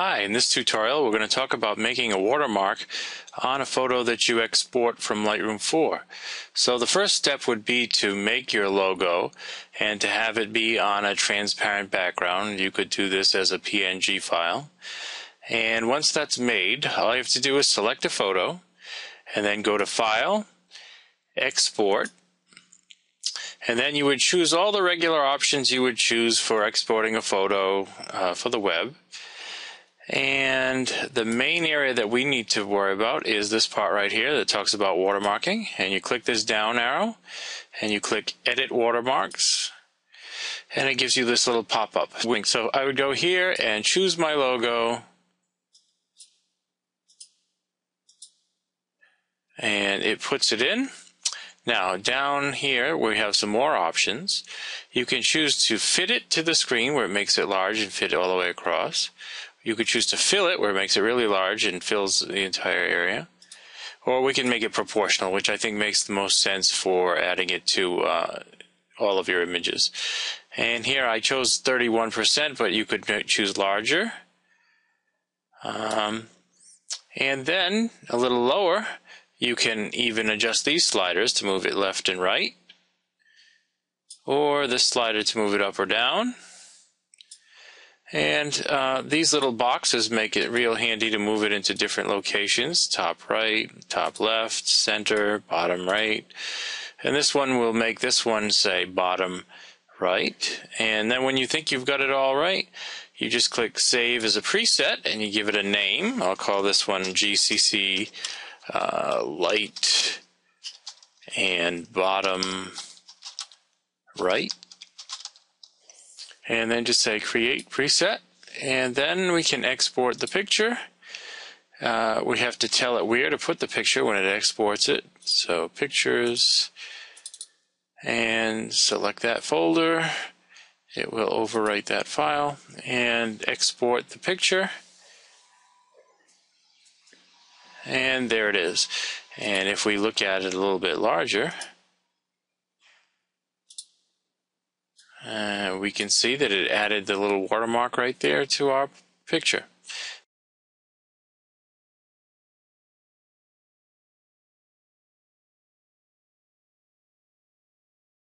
Hi, in this tutorial we're going to talk about making a watermark on a photo that you export from Lightroom 4. So the first step would be to make your logo and to have it be on a transparent background. You could do this as a PNG file. And once that's made, all you have to do is select a photo and then go to File, Export, and then you would choose all the regular options you would choose for exporting a photo uh, for the web. And the main area that we need to worry about is this part right here that talks about watermarking. And you click this down arrow and you click Edit Watermarks. And it gives you this little pop-up. So I would go here and choose my logo. And it puts it in. Now, down here, we have some more options. You can choose to fit it to the screen where it makes it large and fit all the way across. You could choose to fill it where it makes it really large and fills the entire area. Or we can make it proportional, which I think makes the most sense for adding it to uh, all of your images. And here I chose 31%, but you could choose larger. Um, and then a little lower, you can even adjust these sliders to move it left and right, or this slider to move it up or down. And uh, these little boxes make it real handy to move it into different locations top right, top left, center, bottom right. And this one will make this one say bottom right. And then when you think you've got it all right, you just click save as a preset and you give it a name. I'll call this one GCC uh, light and bottom right. And then just say create preset. And then we can export the picture. Uh, we have to tell it where to put the picture when it exports it. So pictures. And select that folder. It will overwrite that file and export the picture and there it is and if we look at it a little bit larger uh, we can see that it added the little watermark right there to our picture.